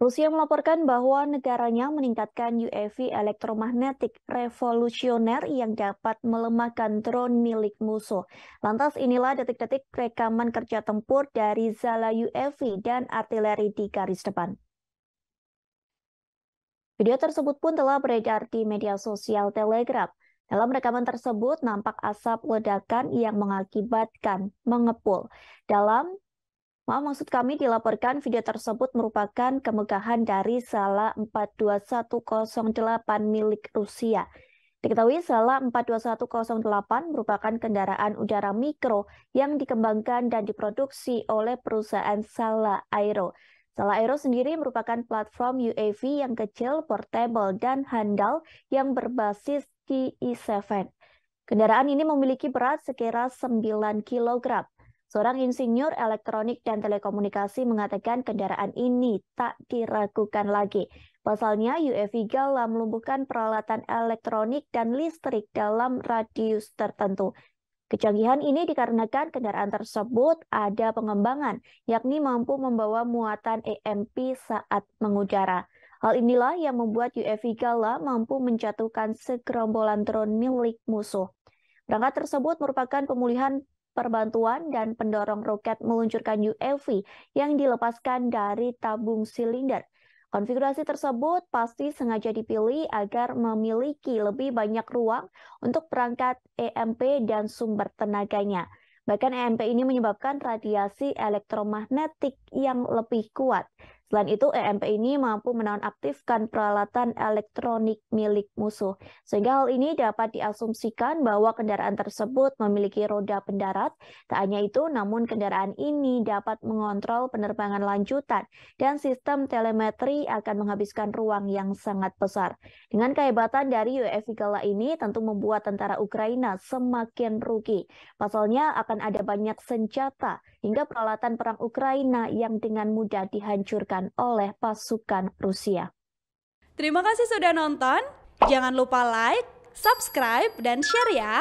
Rusia melaporkan bahwa negaranya meningkatkan UAV elektromagnetik revolusioner yang dapat melemahkan drone milik musuh. Lantas inilah detik-detik rekaman kerja tempur dari Zala UAV dan artileri di garis depan. Video tersebut pun telah beredar di media sosial Telegram. Dalam rekaman tersebut nampak asap ledakan yang mengakibatkan mengepul. Dalam Maaf, maksud kami dilaporkan video tersebut merupakan kemegahan dari Sala 42108 milik Rusia. Diketahui Sala 42108 merupakan kendaraan udara mikro yang dikembangkan dan diproduksi oleh perusahaan Sala Aero. Sala Aero sendiri merupakan platform UAV yang kecil, portable, dan handal yang berbasis di i7. Kendaraan ini memiliki berat sekira 9 kg. Seorang insinyur elektronik dan telekomunikasi mengatakan kendaraan ini tak diragukan lagi. Pasalnya, UAV Gala melumpuhkan peralatan elektronik dan listrik dalam radius tertentu. Kecanggihan ini dikarenakan kendaraan tersebut ada pengembangan, yakni mampu membawa muatan EMP saat mengudara. Hal inilah yang membuat UAV Gala mampu menjatuhkan segerombolan drone milik musuh. Perangkat tersebut merupakan pemulihan perbantuan dan pendorong roket meluncurkan UAV yang dilepaskan dari tabung silinder. Konfigurasi tersebut pasti sengaja dipilih agar memiliki lebih banyak ruang untuk perangkat EMP dan sumber tenaganya. Bahkan EMP ini menyebabkan radiasi elektromagnetik yang lebih kuat. Selain itu, EMP ini mampu menonaktifkan peralatan elektronik milik musuh. Sehingga hal ini dapat diasumsikan bahwa kendaraan tersebut memiliki roda pendarat. Tak hanya itu, namun kendaraan ini dapat mengontrol penerbangan lanjutan dan sistem telemetri akan menghabiskan ruang yang sangat besar. Dengan kehebatan dari UAV Gala ini tentu membuat tentara Ukraina semakin rugi. Pasalnya akan ada banyak senjata hingga peralatan perang Ukraina yang dengan mudah dihancurkan oleh pasukan Rusia. Terima kasih sudah nonton. Jangan lupa like, subscribe, dan share ya.